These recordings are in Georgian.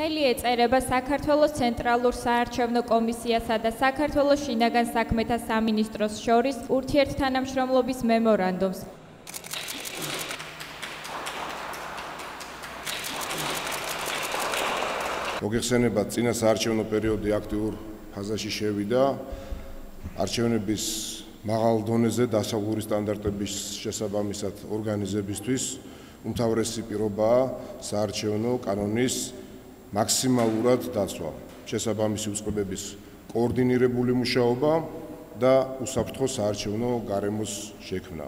ხელი ეწერება საქართველოს ცენტრალურ საარჩევნო კომისიასა და საქართველოს შინაგან საქმეთა სამინისტროს შორის ურთიერთთანამშრომლობის მემორანდუმს. მოგეხსენება წინა საარჩევნო პერიოდი აქტიურ ფაზაში შევიდა არჩევნების მაღალ დონეზე დასავლური სტანდარტების შესაბამისად ორგანიზებისთვის უმთავრესი პირობაა საარჩევნო კანონის მაქსიმალურად დაცვა, შესაბამისი უწყებების კოორდინირებული მუშაობა და უსაფრთხო საარჩევნო გარემოს შექმნა.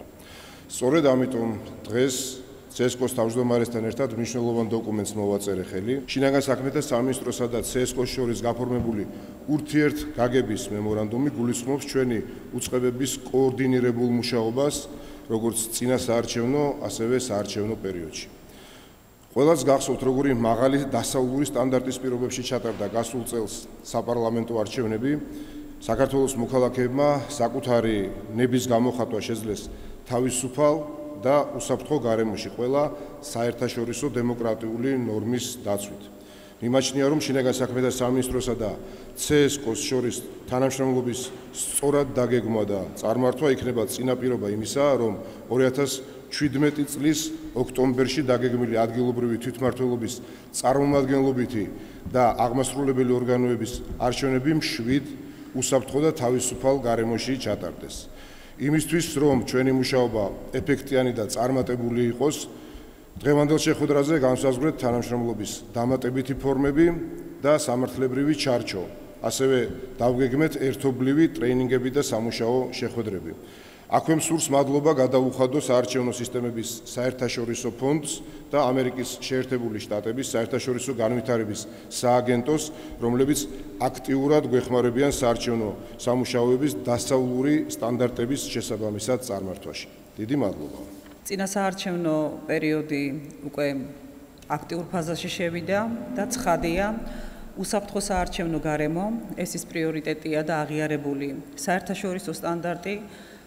სწორედ ამიტომ დღეს CSKO-ს თავმჯდომარესთან ერთად მნიშვნელოვან დოკუმენტს მოვაწერე ხელი. შინაგან საქმეთა სამინისტროსა და CSKO-ს შორის გაფორმებული ურთიერთგაგების მემორანდუმი გულისხმობს ჩვენი უწყებების კოორდინირებულ მუშაობას როგორც წინა საარჩევნო, ასევე საარჩევნო პერიოდში. ყველას გახსოვთ, როგორი მაღალი დასავლური სტანდარტის პირობებში ჩატარდა გასულ წელს საპარლამენტო არჩევნები. საქართველოს მოქალაქეებმა საკუთარი ნების გამოხატვა შეძლეს თავისუფალ და უსაფრთხო გარემოში ყველა საერთაშორისო დემოკრატიული ნორმის დაცვით. მიმაჩნია რომ შინაგან საქმეთა სამინისტროსა და CSKO-ს შორის თანამშრომლობის სწორად დაგეგმვა და წარმართვა იქნება წინაპირობა იმისა, რომ 2017 წლის ოქტომბერში დაგეგმილი ადგილობრივი თვითმმართველობის წარმომადგენლობითი და აღმასრულებელი ორგანოების არჩევნები მშვიდ, უსაფრთხო და თავისუფალ გარემოში ჩატარდეს. იმისთვის რომ ჩვენი მუშაობა ეფექტიანი და წარმატებული იყოს დღევანდელ შეხვედრაზე განსაზღვრეთ თანამშრომლობის დამატებითი ფორმები და სამართლებრივი ჩარჩო ასევე დავგეგმეთ ერთობლივი ტრეინინგები და სამუშაო შეხვედრები აქვე მსურს მადლობა გადაუხადო საარჩევნო სისტემების საერთაშორისო ფონდს და ამერიკის შეერთებული შტატების საერთაშორისო განვითარების სააგენტოს, რომლებიც აქტიურად გვეხმარებიან საარჩევნო სამუშაოების დასავლური სტანდარტების შესაბამისად წარმართვაში. დიდი მადლობა. წინა საარჩევნო პერიოდი უკვე აქტიურ ფაზაში შევიდა და ცხადია, უსაფრთხო საარჩევნო გარემო ეს ის პრიორიტეტია და აღიარებული საერთაშორისო სტანდარტი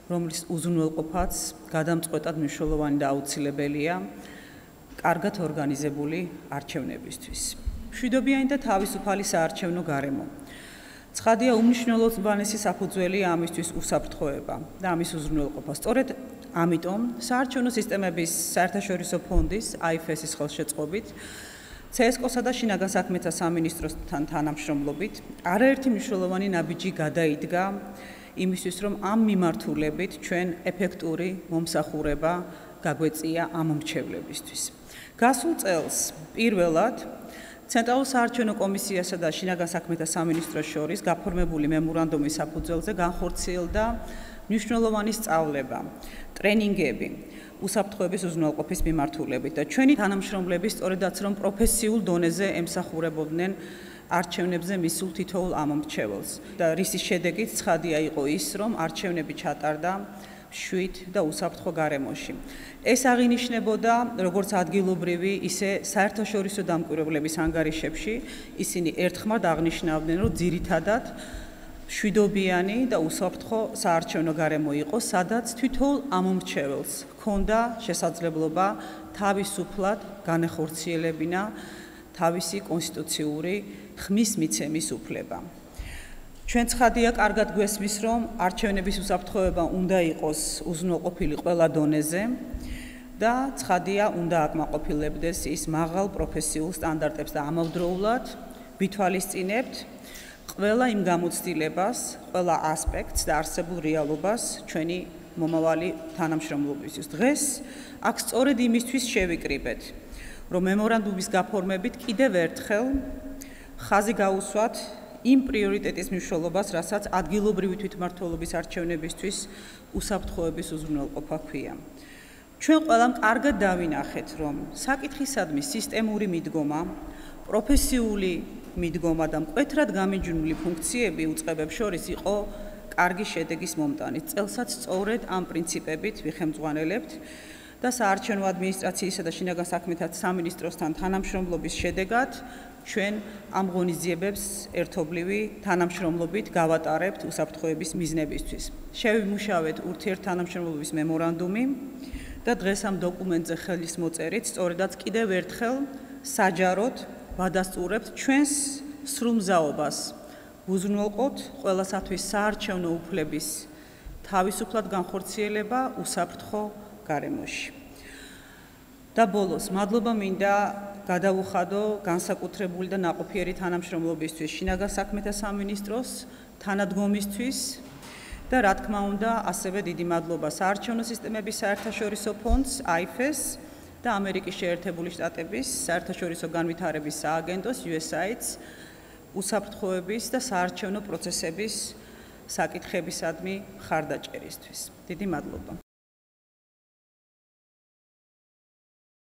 რომლის უზრუნველყოფაც გადამწყვეტად მნიშვნელოვანი და აუცილებელია კარგად ორგანიზებული არჩევნებისთვის. შვიდობიანი და თავისუფალი საარჩევნო გარემო. ცხადია უმნიშვნელოვანესი საფუძველი ამისთვის უსაფრთხოება და ამის უზრუნველყოფა. სწორედ ამიტომ საარჩევნო სისტემების საერთაშორისო ფონდის IFS-ის ხელშეწყობით CSKO-სა და შინაგან საქმეთა სამინისტროსთან თანამშრომლობით არაერთი მნიშვნელოვანი ნაბიჯი გადაიდგა იმისთვის რომ ამ მიმართულებით ჩვენ ეფექტური მომსახურება გაგვეწია ამ მომრჩევლებისთვის. გასულ წელს პირველად ცენტრალურ საარჩევნო კომისიასა და შინაგან საქმეთა სამინისტროს შორის გაფორმებული მემორანდუმის საფუძველზე განხორციელდა მნიშვნელოვანი სწავლება, ტრენინგები უსაფრთხოების უზრუნველყოფის მიმართულებით და ჩვენი თანამშრომლები სწორედაც რომ პროფესიულ დონეზე ემსახურებოდნენ არჩევნებზე მისულ თითოეულ ამომრჩეველს და რისის შედეგით ცხადია იყო ის, რომ არჩევნები ჩატარდა შვიდ და უსაფრთხო გარემოში. ეს აღინიშნებოდა როგორც ადგილობრივი, ისე საერთაშორისო დამკვირვებლების ანგარიშებში, ისინი ერთხმად აღნიშნავდნენ, რომ ძირითადად შვიდობიანი და უსაფრთხო საარჩევნო გარემო იყო, სადაც თითოეულ ამომრჩეველს ჰქონდა შესაძლებლობა თავისუფლად განეხორციელებინა თავისი კონსტიტუციური ხმის მიცემის უფლება. ჩვენ ცხადია კარგად გვესმის, რომ არჩევნების უსაფრთხოება უნდა იყოს უზრუნველყოფილი ყველა დონეზე და ცხადია უნდა აკმაყოფილებდეს ის მაღალ პროფესიულ სტანდარტებს და ამავდროულად ვითვალისწინებთ ყველა იმ გამოცდილებას, ყველა ასპექტს და არსებულ რეალობას ჩვენი მომავალი თანამშრომლობისთვის. დღეს აქ სწორედ იმისთვის შევიკრიბეთ, რომ მემორანდუმის გაფორმებით კიდევ ერთხელ ხაზი გაუსვათ იმ პრიორიტეტის მნიშვნელობას, რასაც ადგილობრივი თვითმმართველობის არჩევნებისთვის უსაფრთხოების უზრუნველყოფა ქვია. ჩვენ ყველამ კარგად დავინახეთ, რომ საკითხისადმი სისტემური მიდგომა, პროფესიული მიდგომა და მკვეთრად გამიჯნული ფუნქციები უწყებებს შორის იყო კარგი შედეგის მომტანი. წელსაც სწორედ ამ პრინციპებით ვიხემძღვანელებთ და საარჩევნო ადმინისტრაციისა და შინაგან საქმეთა სამინისტროსთან თანამშრომლობის შედეგად ჩვენ ამ ღონისძიებებს ერთობლივი თანამშრომლობით გავატარებთ უსაფრთხოების მიზნებისთვის. შევიმუშავეთ ურთიერთთანამშრომლობის მემორანდუმი და დღეს ამ დოკუმენტზე ხელის მოწერით სწორედაც კიდევ ერთხელ საჯაროდ ვადასტურებთ ჩვენს სრულმზაობას უზრუნველყოთ ყველასათვის საარჩევნო უფლების თავისუფლად განხორციელება უსაფრთხო გარემოში. და ბოლოს, მადლობა მინდა გადავუხადო განსაკუთრებული და ნაყოფიერი თანამშრომლობისთვის შინაგან საქმეთა სამინისტროს თანადგომისთვის და რა თქმა უნდა, ასევე დიდი მადლობა საარჩევნო სისტემების საერთაშორისო ფონდს IFES და ამერიკის შეერთებული შტატების საერთაშორისო განვითარების სააგენტოს USAID-ს უსაფრთხოების და საარჩევნო პროცესების საკითხებისადმი ხარდაჭერისთვის. დიდი მადლობა.